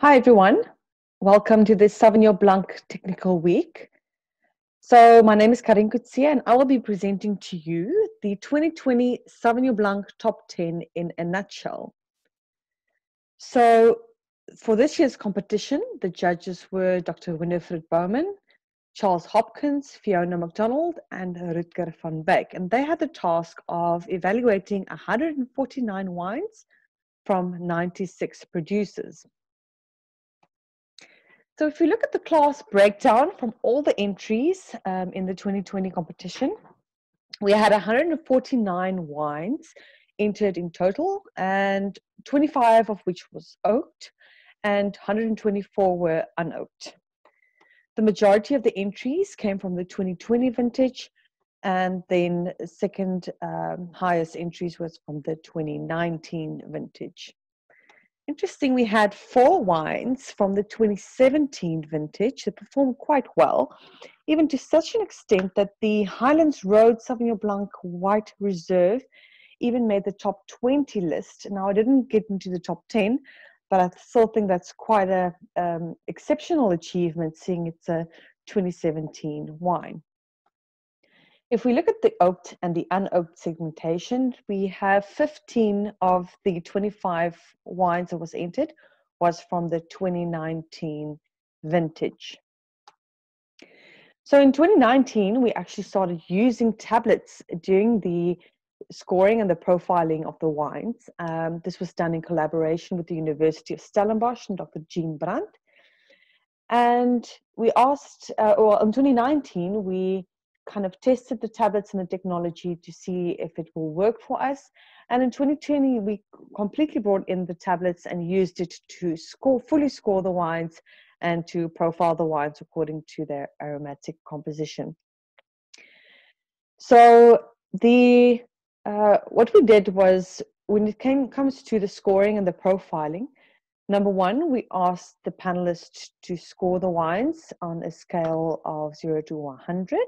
Hi, everyone. Welcome to this Sauvignon Blanc Technical Week. So my name is Carien Coetzee, and I will be presenting to you the 2020 Sauvignon Blanc Top 10 in a nutshell. So for this year's competition, the judges were Dr. Winifred Bowman, Charles Hopkins, Fiona McDonald, and Rutger van Beek. And they had the task of evaluating 149 wines from 96 producers. So if we look at the class breakdown from all the entries um, in the 2020 competition, we had 149 wines entered in total, and 25 of which was oaked, and 124 were unoaked. The majority of the entries came from the 2020 vintage, and then second um, highest entries was from the 2019 vintage. Interesting, we had four wines from the 2017 vintage that performed quite well, even to such an extent that the Highlands Road Sauvignon Blanc White Reserve even made the top 20 list. Now, I didn't get into the top 10, but I still think that's quite a um, exceptional achievement, seeing it's a 2017 wine. If we look at the oaked and the unoaked segmentation, we have 15 of the 25 wines that was entered was from the 2019 vintage. So in 2019, we actually started using tablets during the scoring and the profiling of the wines. Um, this was done in collaboration with the University of Stellenbosch and Dr. Jeanne Brand. And we asked, uh, well, in 2019, we kind of tested the tablets and the technology to see if it will work for us. And in 2020, we completely brought in the tablets and used it to score, fully score the wines and to profile the wines according to their aromatic composition. So the uh, what we did was when it came comes to the scoring and the profiling, number one, we asked the panelists to score the wines on a scale of zero to 100.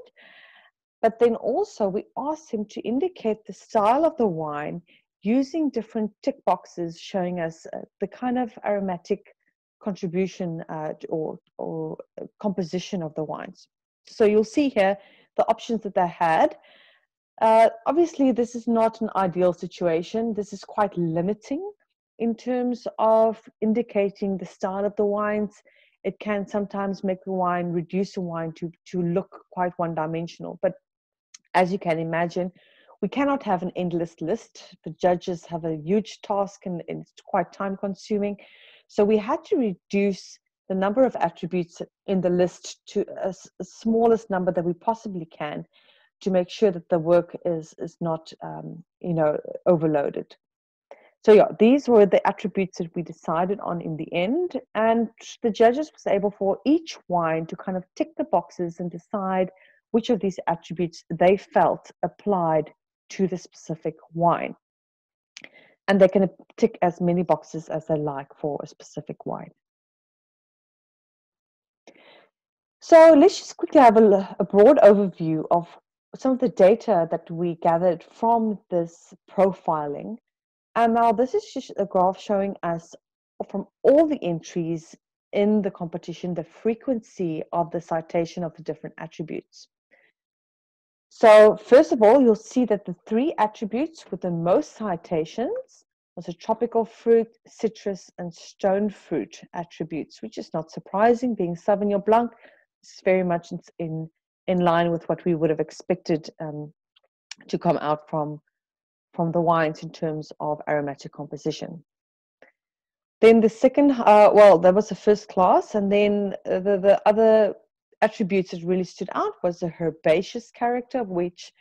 But then also we asked him to indicate the style of the wine using different tick boxes showing us uh, the kind of aromatic contribution uh, or, or uh, composition of the wines. So you'll see here the options that they had. Uh, obviously, this is not an ideal situation. This is quite limiting in terms of indicating the style of the wines. It can sometimes make the wine, reduce the wine to, to look quite one dimensional. But as you can imagine, we cannot have an endless list. The judges have a huge task and, it's quite time consuming. So we had to reduce the number of attributes in the list to a, a smallest number that we possibly can to make sure that the work is, is not, um, you know, overloaded. So yeah, these were the attributes that we decided on in the end, and the judges was able for each wine to kind of tick the boxes and decide which of these attributes they felt applied to the specific wine. And they can tick as many boxes as they like for a specific wine. So let's just quickly have a, a broad overview of some of the data that we gathered from this profiling. And now this is just a graph showing us from all the entries in the competition, the frequency of the citation of the different attributes. So first of all, you'll see that the three attributes with the most citations was a tropical fruit, citrus, and stone fruit attributes, which is not surprising, being Sauvignon Blanc. It's very much in, in line with what we would have expected um, to come out from, from the wines in terms of aromatic composition. Then the second, uh, well, that was the first class, and then the, the other attributes that really stood out was the herbaceous character, of which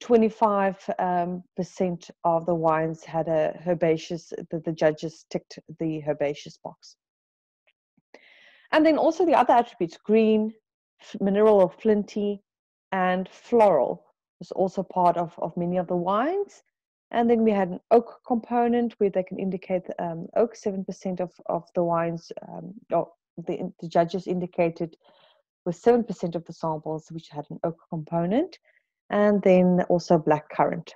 25 um, percent of the wines had a herbaceous, the, the judges ticked the herbaceous box. And then also the other attributes, green, mineral or flinty, and floral was also part of, of many of the wines. And then we had an oak component where they can indicate um, oak, 7% of, of the wines, um, or the, the judges indicated with 7% of the samples which had an oak component, and then also black currant.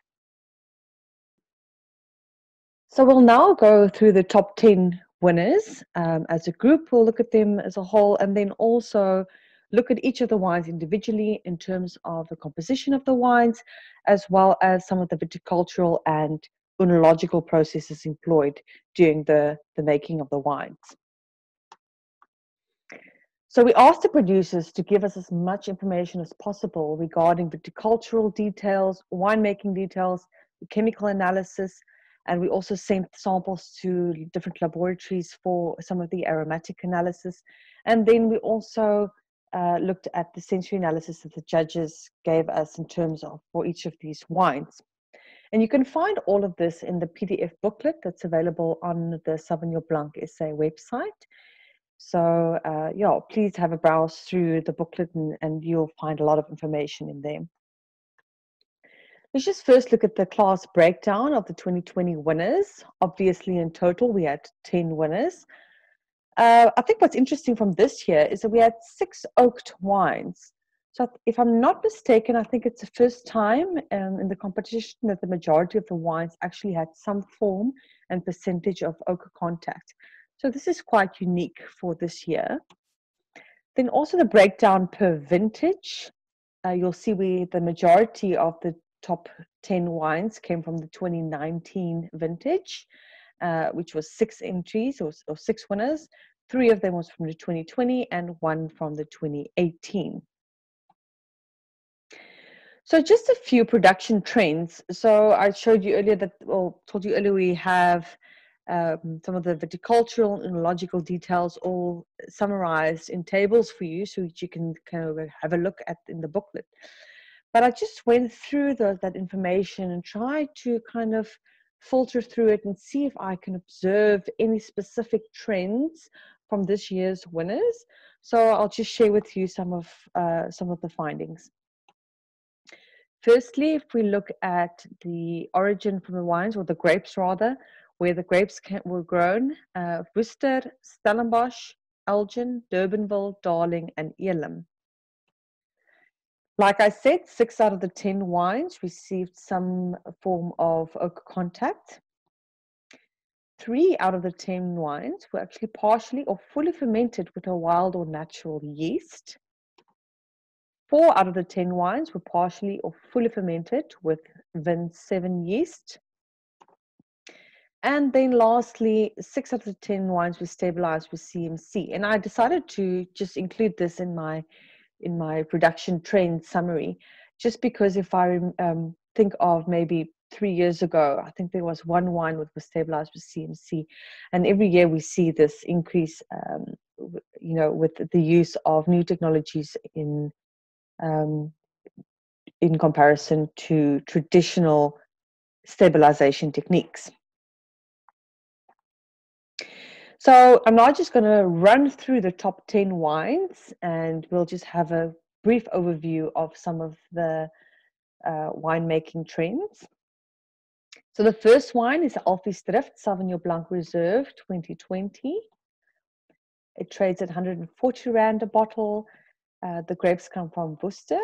So we'll now go through the top 10 winners um, as a group. We'll look at them as a whole and then also look at each of the wines individually in terms of the composition of the wines, as well as some of the viticultural and oenological processes employed during the, the making of the wines. So we asked the producers to give us as much information as possible regarding viticultural details, winemaking details, the chemical analysis, and we also sent samples to different laboratories for some of the aromatic analysis. And then we also uh, looked at the sensory analysis that the judges gave us in terms of for each of these wines. And you can find all of this in the PDF booklet that's available on the Sauvignon Blanc SA website. So uh, yeah, please have a browse through the booklet and, and you'll find a lot of information in there. Let's just first look at the class breakdown of the 2020 winners. Obviously, in total, we had 10 winners. Uh, I think what's interesting from this year is that we had six oaked wines. So, if I'm not mistaken, I think it's the first time um, in the competition that the majority of the wines actually had some form and percentage of oak contact. So, this is quite unique for this year. Then, also the breakdown per vintage. Uh, you'll see we the majority of the top 10 wines came from the 2019 vintage, uh, which was six entries or, or, six winners. Three of them was from the 2020 and one from the 2018. So just a few production trends. So I showed you earlier that, or told you earlier, we have um, some of the viticultural and oenological details all summarized in tables for you so that you can kind of have a look at in the booklet. But I just went through the, that information and tried to kind of filter through it and see if I can observe any specific trends from this year's winners. So I'll just share with you some of uh, some of the findings. Firstly, if we look at the origin from the wines, or the grapes rather, where the grapes can, were grown, uh, Worcester, Stellenbosch, Elgin, Durbanville, Darling, and Elim. Like I said, six out of the 10 wines received some form of oak contact. Three out of the 10 wines were actually partially or fully fermented with a wild or natural yeast. Four out of the 10 wines were partially or fully fermented with Vin 7 yeast. And then lastly, six out of the 10 wines were stabilized with CMC. And I decided to just include this in my in my production trend summary, just because if I um, think of maybe three years ago, I think there was one wine that was stabilized with CMC. And every year we see this increase, um, you know, with the use of new technologies in um, in comparison to traditional stabilization techniques. So I'm now just going to run through the top 10 wines and we'll just have a brief overview of some of the uh, winemaking trends. So the first wine is Alvi's Drift Sauvignon Blanc Reserve 2020. It trades at 140 Rand a bottle uh, the grapes come from Worcester.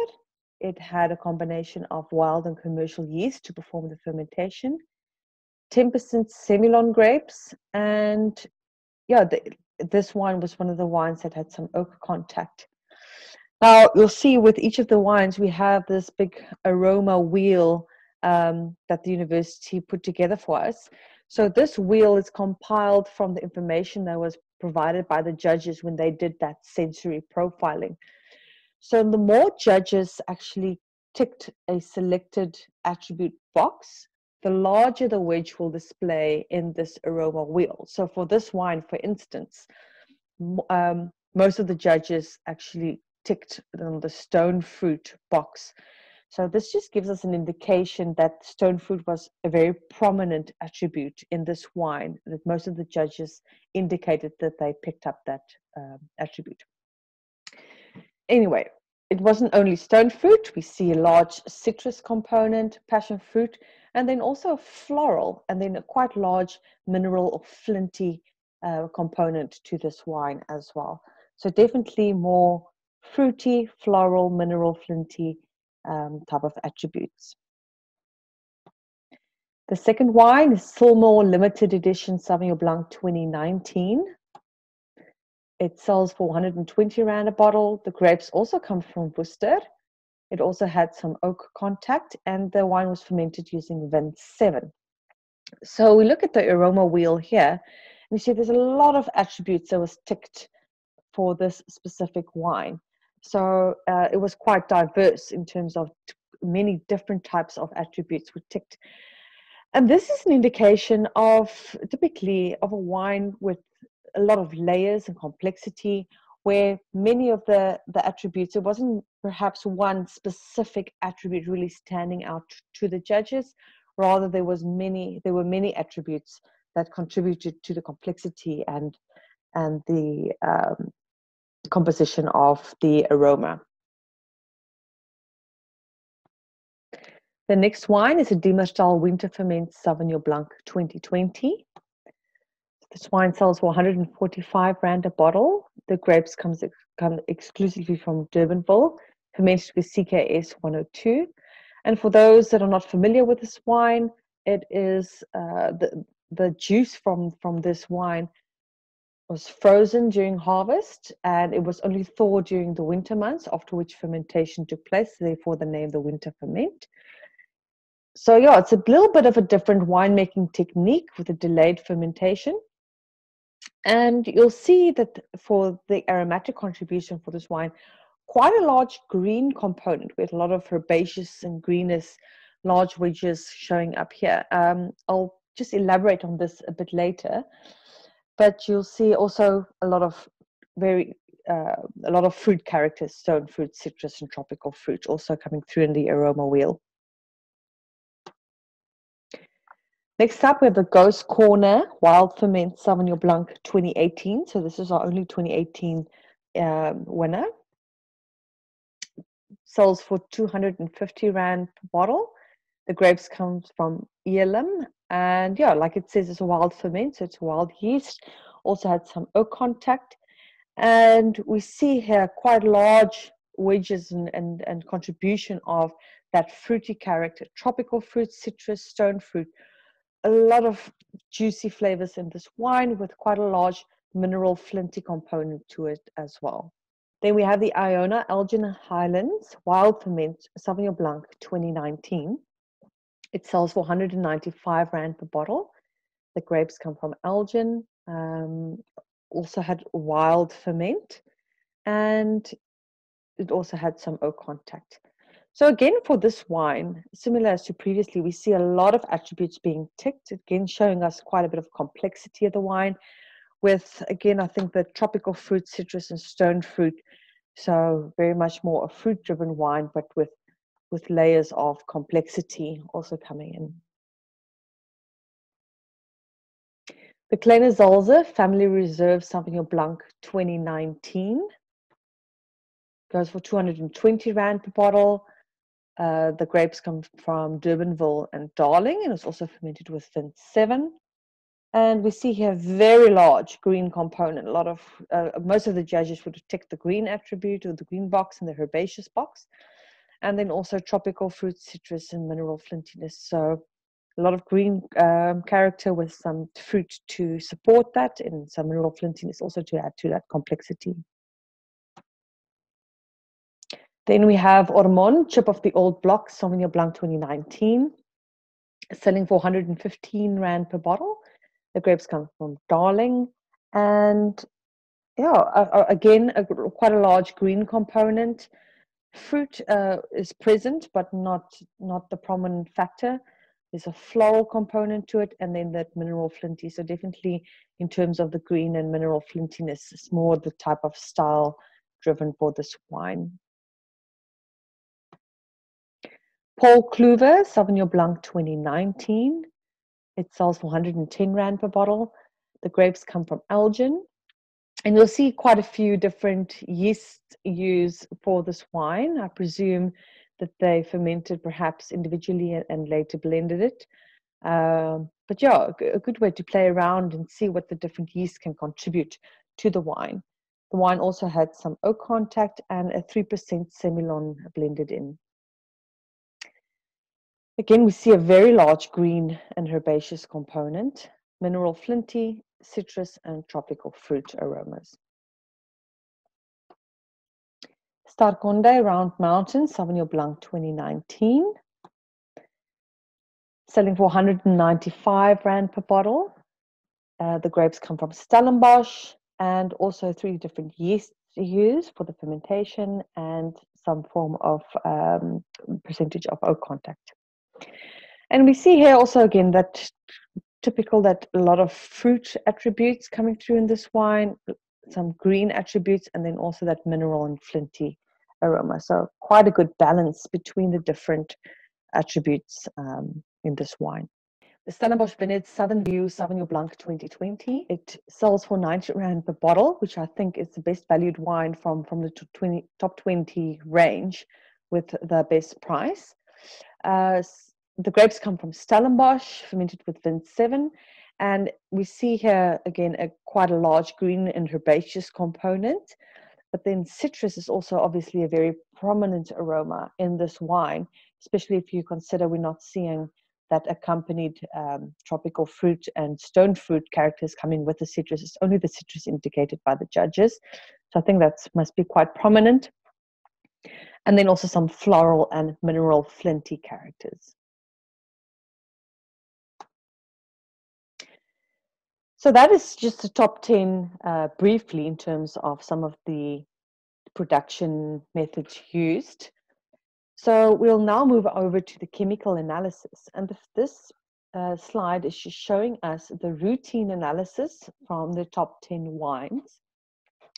It had a combination of wild and commercial yeast to perform the fermentation, 10% Semillon grapes, and yeah, the, this wine was one of the wines that had some oak contact. Now, you'll see with each of the wines, we have this big aroma wheel um, that the university put together for us. So, this wheel is compiled from the information that was provided by the judges when they did that sensory profiling. So the more judges actually ticked a selected attribute box, the larger the wedge will display in this aroma wheel. So for this wine, for instance, um, most of the judges actually ticked on the stone fruit box. So this just gives us an indication that stone fruit was a very prominent attribute in this wine, that most of the judges indicated that they picked up that um, attribute. Anyway, it wasn't only stone fruit, we see a large citrus component, passion fruit, and then also floral, and then a quite large mineral or flinty uh, component to this wine as well. So definitely more fruity, floral, mineral, flinty um, type of attributes. The second wine is Silmore Limited Edition Sauvignon Blanc 2019. It sells for 120 Rand a bottle. The grapes also come from Worcester. It also had some oak contact, and the wine was fermented using Vin 7. So we look at the aroma wheel here, and you see there's a lot of attributes that was ticked for this specific wine. So uh, it was quite diverse in terms of t- many different types of attributes were ticked. And this is an indication of typically of a wine with a lot of layers and complexity, where many of the, the attributes, it wasn't perhaps one specific attribute really standing out to the judges, rather there was many there were many attributes that contributed to the complexity and and the um, composition of the aroma. The next wine is a Diemersdal Winter Ferment Sauvignon Blanc 2020. This wine sells for 145 Rand a bottle. The grapes comes, come exclusively from Durbanville, fermented with CKS 102. And for those that are not familiar with this wine, it is uh, the, the juice from, from this wine was frozen during harvest and it was only thawed during the winter months, after which fermentation took place, therefore the name the winter ferment. So yeah, it's a little bit of a different winemaking technique with a delayed fermentation. And you'll see that for the aromatic contribution for this wine, quite a large green component with a lot of herbaceous and greenness, large wedges showing up here. Um, I'll just elaborate on this a bit later, but you'll see also a lot of very uh, a lot of fruit characters, stone fruit, citrus, and tropical fruit also coming through in the aroma wheel. Next up, we have the Ghost Corner Wild Ferment Sauvignon Blanc 2018. So this is our only 2018 um, winner sells for 250 Rand per bottle. The grapes come from Elim. And yeah, like it says, it's a wild ferment, so it's wild yeast. Also had some oak contact. And we see here quite large wedges and, and, and contribution of that fruity character, tropical fruit, citrus, stone fruit. A lot of juicy flavors in this wine with quite a large mineral flinty component to it as well. Then we have the Iona Elgin Highlands Wild Ferment Sauvignon Blanc 2019. It sells for 195 Rand per bottle. The grapes come from Elgin. Um, also had wild ferment and it also had some oak contact. So again, for this wine, similar as to previously, we see a lot of attributes being ticked, again showing us quite a bit of complexity of the wine with again i think the tropical fruit citrus and stone fruit. So very much more a fruit driven wine but with with layers of complexity also coming in. The Kleine Zalze Family Reserve Sauvignon Blanc 2019 goes for 220 Rand per bottle. Uh, the grapes come from Durbanville and Darling and it's also fermented with Vin 7 and we see here very large green component. A lot of uh, most of the judges would have ticked the green attribute or the green box and the herbaceous box, and then also tropical fruit, citrus, and mineral flintiness. So a lot of green um, character with some fruit to support that, and some mineral flintiness also to add to that complexity. Then we have Ormonde, chip of the old block, Sauvignon Blanc 2019, selling for 115 Rand per bottle the grapes come from Darling, and yeah, uh, again, a, quite a large green component. Fruit uh, is present, but not not the prominent factor. There's a floral component to it, and then that mineral flinty. So definitely, in terms of the green and mineral flintiness, it's more the type of style driven for this wine. Paul Cluver, Sauvignon Blanc 2019. It sells for 110 Rand per bottle. The grapes come from Elgin. And you'll see quite a few different yeasts used for this wine. I presume that they fermented perhaps individually and later blended it. Um, but yeah, a good way to play around and see what the different yeasts can contribute to the wine. The wine also had some oak contact and a 3% Semillon blended in. Again, we see a very large green and herbaceous component, mineral flinty, citrus, and tropical fruit aromas. Stark-Condé Round Mountain Sauvignon Blanc 2019. Selling for 195 Rand per bottle. Uh, the grapes come from Stellenbosch and also three different yeasts used for the fermentation and some form of um, percentage of oak contact. And we see here also again that typical that a lot of fruit attributes coming through in this wine, some green attributes, and then also that mineral and flinty aroma. So quite a good balance between the different attributes um, in this wine. The Stellenbosch Vineyards Southern View Sauvignon Blanc 2020. It sells for 90 Rand per bottle, which I think is the best valued wine from, from the 20, top 20 range with the best price. Uh, the grapes come from Stellenbosch, fermented with Vin 7. And we see here again a quite a large green and herbaceous component. But then citrus is also obviously a very prominent aroma in this wine, especially if you consider we're not seeing that accompanied um, tropical fruit and stone fruit characters coming with the citrus. It's only the citrus indicated by the judges. So I think that must be quite prominent. And then also some floral and mineral flinty characters. So that is just the top 10 uh, briefly in terms of some of the production methods used. So we'll now move over to the chemical analysis. And this uh, slide is just showing us the routine analysis from the top 10 wines.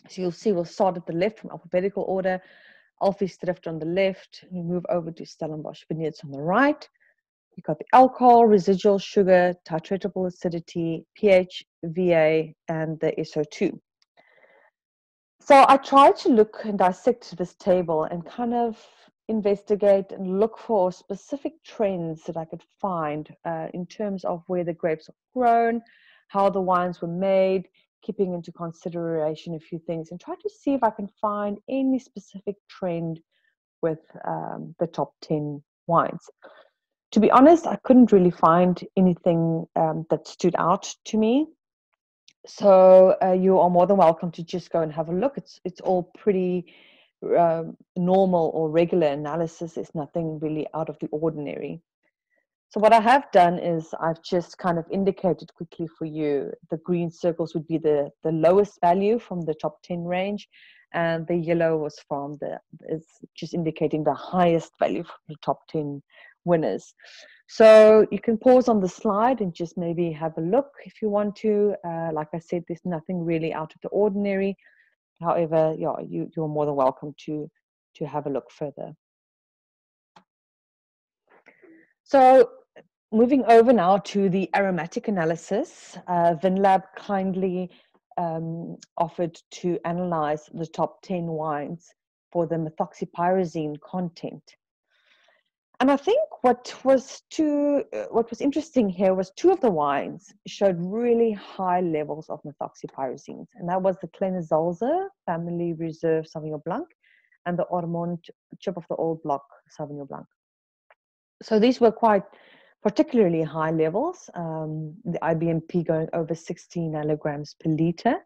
So you'll see we'll start at the left from alphabetical order, Alvi's-Drift on the left, we move over to Stellenbosch Vineyards on the right. You've got the alcohol, residual sugar, titratable acidity, pH, VA, and the SO2. So I tried to look and dissect this table and kind of investigate and look for specific trends that I could find uh, in terms of where the grapes are grown, how the wines were made, keeping into consideration a few things, and try to see if I can find any specific trend with um, the top 10 wines. To be honest, I couldn't really find anything um, that stood out to me. So uh, you are more than welcome to just go and have a look. It's it's all pretty um, normal or regular analysis is nothing really out of the ordinary. So what I have done is I've just kind of indicated quickly for you the green circles would be the, the lowest value from the top 10 range and the yellow was from the is just indicating the highest value from the top 10 winners. So you can pause on the slide and just maybe have a look if you want to. Uh, like I said, there's nothing really out of the ordinary. However, yeah, you, you're more than welcome to, to have a look further. So moving over now to the aromatic analysis, uh, VinLab kindly um, offered to analyze the top 10 wines for the methoxypyrazine content. And I think what was too, uh, what was interesting here was two of the wines showed really high levels of methoxypyrazines, and that was the Kleine Zalze Family Reserve Sauvignon Blanc and the Ormonde Chip of the Old Block Sauvignon Blanc. So these were quite particularly high levels, um, the IBMP going over 16 nanograms per liter.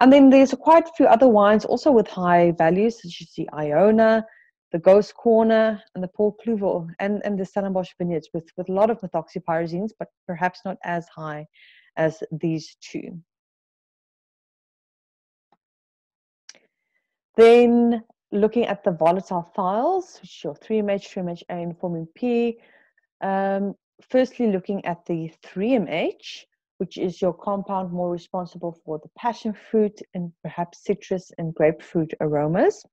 And then there's quite a few other wines also with high values, such as the Iona, the Ghost Corner and the Paul Cluver and, and the Stellenbosch vineyards with, with a lot of methoxypyrazines, but perhaps not as high as these two. Then looking at the volatile thiols, which are 3MH, 3MHA, and 4MMP. Um, firstly, looking at the 3MH, which is your compound more responsible for the passion fruit and perhaps citrus and grapefruit aromas.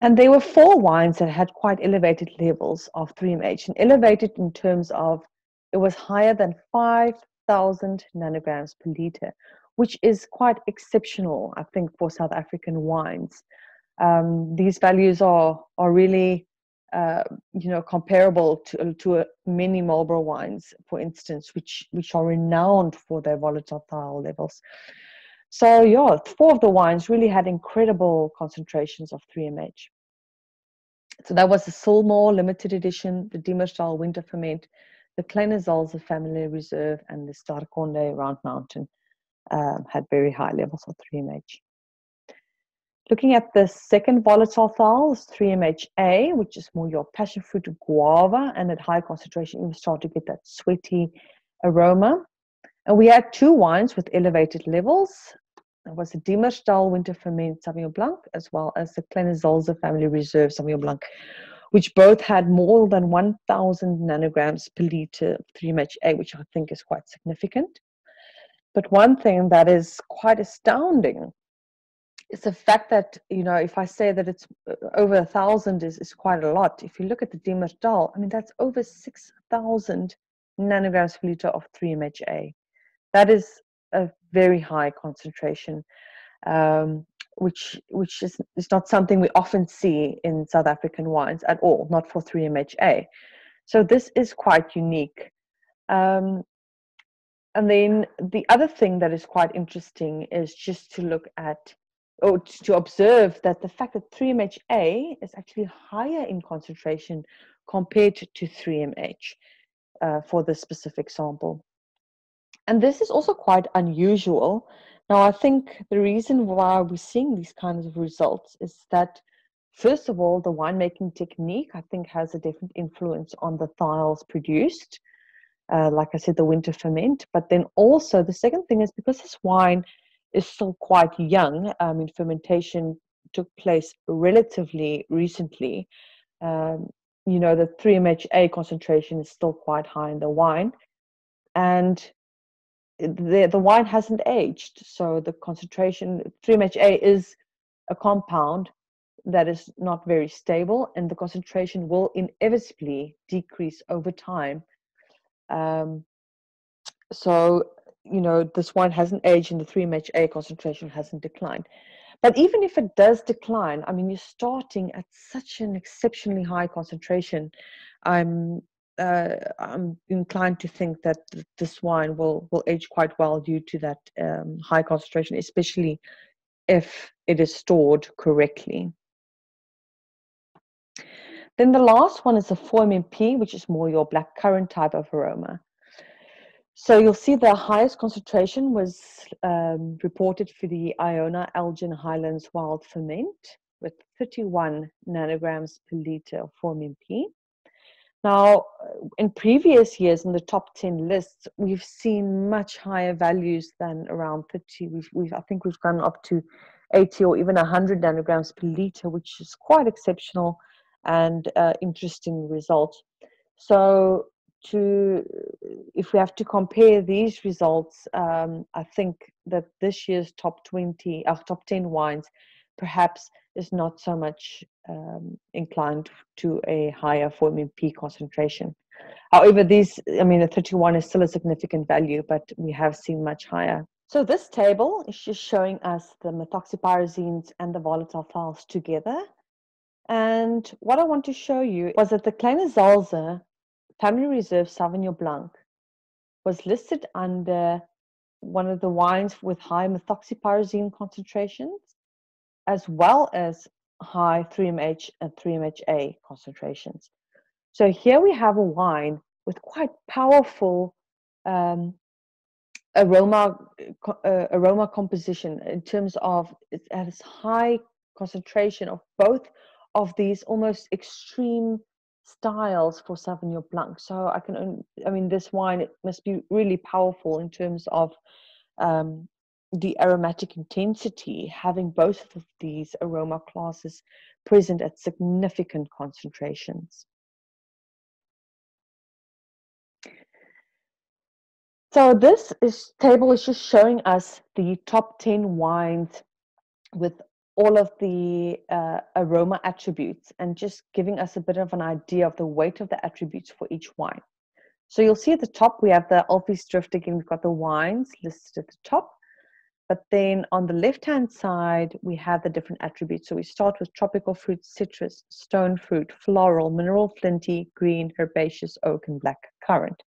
And there were four wines that had quite elevated levels of 3MH, and elevated in terms of it was higher than 5,000 nanograms per liter, which is quite exceptional, I think, for South African wines. Um, these values are are really, uh, you know, comparable to to many Marlborough wines, for instance, which which are renowned for their volatile levels. So yeah, four of the wines really had incredible concentrations of 3MH. So that was the Silmore limited edition, the Diemersdal winter ferment, the Kleine family reserve, and the Stark-Condé Round Mountain um, had very high levels of 3MH. Looking at the second volatile thiol, 3MHA, which is more your passion fruit guava, and at high concentration, you start to get that sweaty aroma. And we had two wines with elevated levels. It was the Diemersdal Winter Ferment Sauvignon Blanc, as well as the Kleine Zalze Family Reserve Sauvignon Blanc, which both had more than 1,000 nanograms per liter of 3MHA, which I think is quite significant. But one thing that is quite astounding is the fact that, you know, if I say that it's uh, over a thousand is, is quite a lot. If you look at the Diemersdal, I mean, that's over 6,000 nanograms per liter of 3MHA. That is a very high concentration, um, which which is, is not something we often see in South African wines at all, not for 3MHA. So this is quite unique. Um, and then the other thing that is quite interesting is just to look at or to observe that the fact that 3MHA is actually higher in concentration compared to 3MH uh, for this specific sample. And this is also quite unusual. Now, I think the reason why we're seeing these kinds of results is that, first of all, the winemaking technique, I think, has a different influence on the thiols produced. Uh, like I said, the winter ferment. But then also, the second thing is because this wine is still quite young, I mean, fermentation took place relatively recently. Um, you know, the 3MHA concentration is still quite high in the wine. And the the wine hasn't aged, so the concentration 3MHA is a compound that is not very stable, and the concentration will inevitably decrease over time. Um, so you know this wine hasn't aged, and the 3MHA concentration hasn't declined. But even if it does decline, I mean, you're starting at such an exceptionally high concentration. I'm uh, I'm inclined to think that this wine will will age quite well due to that um, high concentration, especially if it is stored correctly. Then the last one is a 4MMP, which is more your black currant type of aroma. So you'll see the highest concentration was um, reported for the Iona Elgin Highlands Wild Ferment with 31 nanograms per liter of 4MMP. Now, in previous years in the top 10 lists, we've seen much higher values than around 30. We've, we've, I think we've gone up to 80 or even 100 nanograms per liter, which is quite exceptional and uh, interesting result. So, to if we have to compare these results, um, I think that this year's top 20, uh, top 10 wines perhaps is not so much um, inclined to a higher 4-MMP concentration. However, these, I mean, the 31 is still a significant value, but we have seen much higher. So this table is just showing us the methoxypyrazines and the volatile thiols together. And what I want to show you was that the Zalze Family Reserve Sauvignon Blanc was listed under one of the wines with high methoxypyrazine concentrations as well as high 3MH and 3MHA concentrations. So here we have a wine with quite powerful um, aroma uh, aroma composition in terms of it has high concentration of both of these almost extreme styles for Sauvignon Blanc. So I can, I mean, this wine it must be really powerful in terms of um, the aromatic intensity, having both of these aroma classes present at significant concentrations. So this is, table is just showing us the top 10 wines with all of the uh, aroma attributes and just giving us a bit of an idea of the weight of the attributes for each wine. So you'll see at the top we have the Alvi's Drift again, we've got the wines listed at the top. But then on the left-hand side, we have the different attributes. So we start with tropical fruit, citrus, stone fruit, floral, mineral flinty, green, herbaceous, oak, and black currant.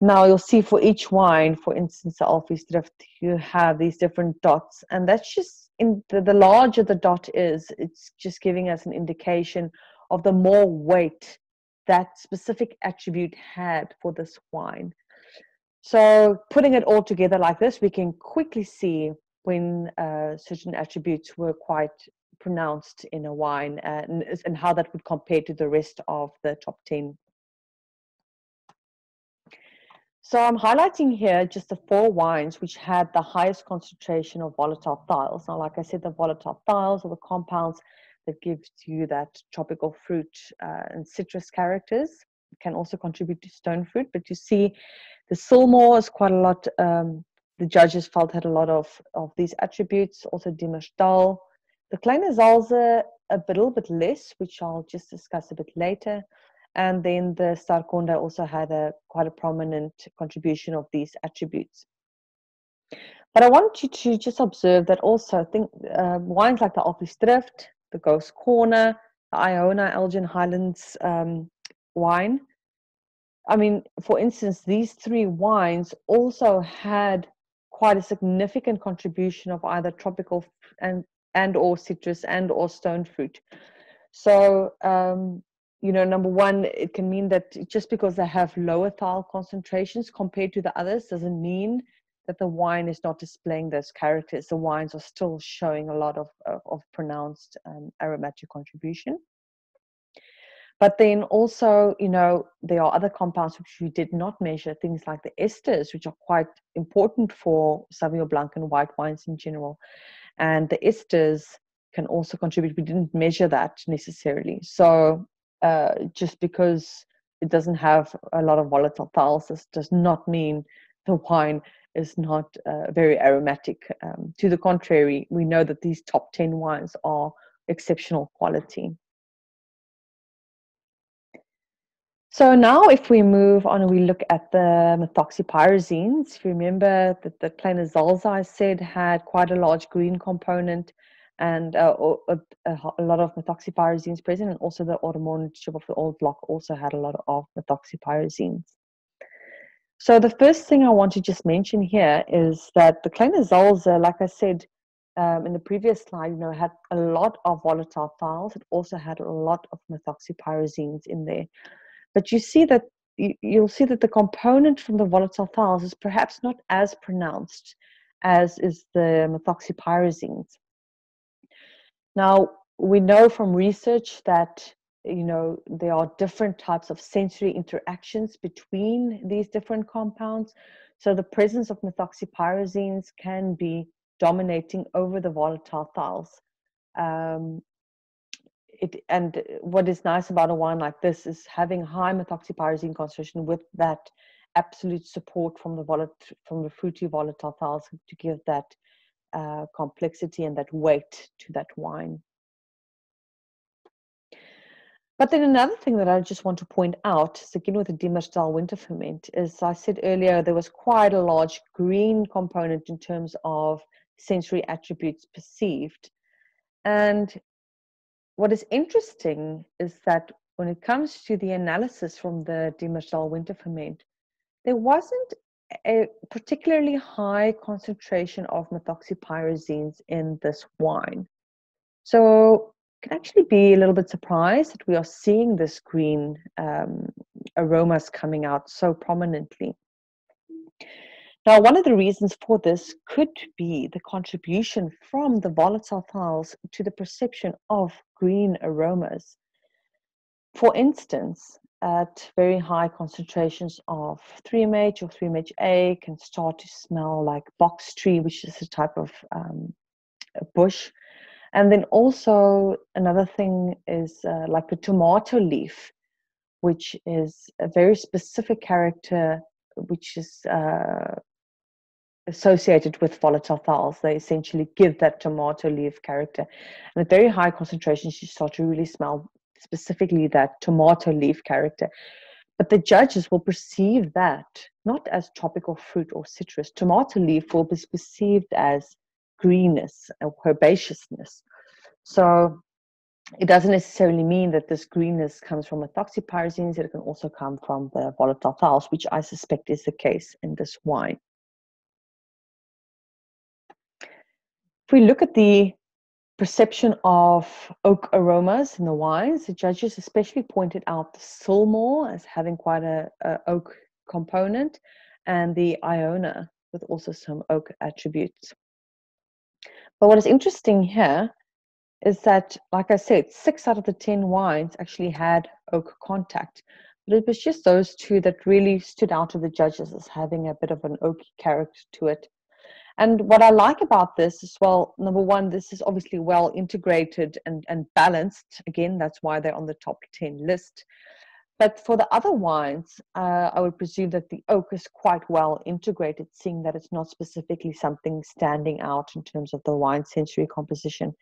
Now you'll see for each wine, for instance, the Alvi's Drift, you have these different dots. And that's just in the, the larger the dot is, it's just giving us an indication of the more weight that specific attribute had for this wine. So putting it all together like this, we can quickly see when uh, certain attributes were quite pronounced in a wine and, and how that would compare to the rest of the top 10 so I'm highlighting here just the four wines which had the highest concentration of volatile thiols. Now, like I said, the volatile thiols are the compounds that gives you that tropical fruit uh, and citrus characters. It can also contribute to stone fruit, but you see the Sylmore is quite a lot, um, the judges felt had a lot of, of these attributes, also Diemersdal. The Kleine Zalze a little bit less, which I'll just discuss a bit later and then the Stark-Condé also had a quite a prominent contribution of these attributes. But I want you to just observe that also think uh, wines like the Alvi's Drift, the Ghost Corner, the Iona Elgin Highlands um, wine. I mean, for instance, these three wines also had quite a significant contribution of either tropical and and or citrus and or stone fruit. So um, you know, number one, it can mean that just because they have lower thiol concentrations compared to the others doesn't mean that the wine is not displaying those characters. The wines are still showing a lot of, of, of pronounced um, aromatic contribution. But then also, you know, there are other compounds which we did not measure, things like the esters, which are quite important for Sauvignon Blanc and white wines in general. And the esters can also contribute. We didn't measure that necessarily. So uh, just because it doesn't have a lot of volatile thiols does not mean the wine is not uh, very aromatic. Um, to the contrary, we know that these top 10 wines are exceptional quality. So now if we move on and we look at the methoxypyrazines, if you remember that the I said had quite a large green component, and uh, a, a, lot of methoxypyrazines present, and also the Ormonde of the old block also had a lot of methoxypyrazines. So the first thing I want to just mention here is that the Kleine Zalze, like I said um, in the previous slide, you know, had a lot of volatile thiols. It also had a lot of methoxypyrazines in there. But you see that you, you'll see that the component from the volatile thiols is perhaps not as pronounced as is the methoxypyrazines. Now, we know from research that you know there are different types of sensory interactions between these different compounds. So the presence of methoxypyrazines can be dominating over the volatile thiols um, it, and what is nice about a wine like this is having high methoxypyrazine concentration with that absolute support from the volat- from the fruity volatile thiols to give that uh, complexity and that weight to that wine. But then another thing that I just want to point out, again with the Diemersdal winter ferment, is I said earlier there was quite a large green component in terms of sensory attributes perceived. And what is interesting is that when it comes to the analysis from the Diemersdal winter ferment, there wasn't a particularly high concentration of methoxypyrazines in this wine. So can actually be a little bit surprised that we are seeing this green um, aromas coming out so prominently. Now, one of the reasons for this could be the contribution from the volatile thiols to the perception of green aromas. For instance, at very high concentrations of 3MH or 3MHA can start to smell like box tree, which is a type of um, bush. And then also another thing is uh, like the tomato leaf, which is a very specific character, which is uh, associated with volatile thiols. They essentially give that tomato leaf character. And at very high concentrations, you start to really smell specifically that tomato leaf character. But the judges will perceive that not as tropical fruit or citrus. Tomato leaf will be perceived as greenness or herbaceousness. So it doesn't necessarily mean that this greenness comes from methoxypyrazines. It can also come from the volatile thiols, which I suspect is the case in this wine. If we look at the perception of oak aromas in the wines, the judges especially pointed out the Silmore as having quite a, a oak component and the Iona with also some oak attributes. But what is interesting here is that, like I said, six out of the 10 wines actually had oak contact. But it was just those two that really stood out to the judges as having a bit of an oaky character to it. And what I like about this is, well, number one, this is obviously well integrated and, and balanced. Again, that's why they're on the top 10 list. But for the other wines, uh, I would presume that the oak is quite well integrated, seeing that it's not specifically something standing out in terms of the wine sensory composition.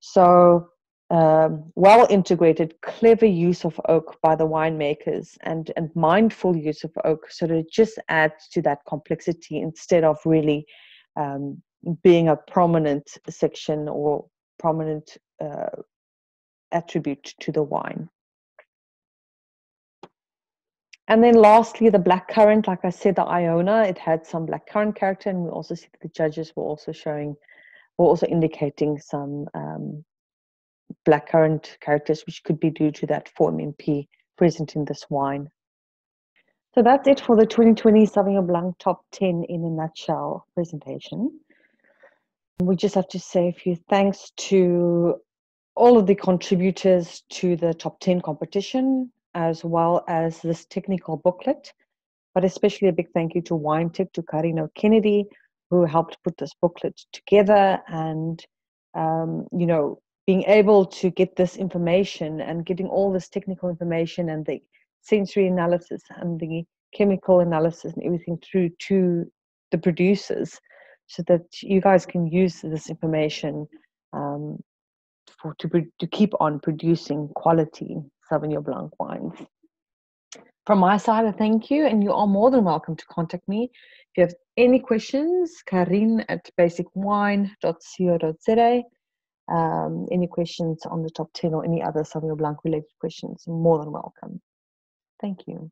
So, um, well integrated, clever use of oak by the winemakers and, and mindful use of oak. So that it just adds to that complexity instead of really um, being a prominent section or prominent uh, attribute to the wine. And then lastly, the black currant, like I said, the Iona, it had some black currant character, and we also see that the judges were also showing, were also indicating some um, black currant characters, which could be due to that 4-MMP present in this wine. So that's it for the 2020 Sauvignon Blanc Top 10 in a nutshell presentation. We just have to say a few thanks to all of the contributors to the Top 10 competition, as well as this technical booklet, but especially a big thank you to WineTech, to Karina Kennedy, who helped put this booklet together and, um, you know, being able to get this information and getting all this technical information and the sensory analysis and the chemical analysis and everything through to the producers so that you guys can use this information um, for to, to keep on producing quality Sauvignon Blanc wines. From my side, I thank you, and you are more than welcome to contact me. If you have any questions, carien at basicwine.co.za. Um, any questions on the top 10 or any other Sauvignon Blanc related questions, more than welcome. Thank you.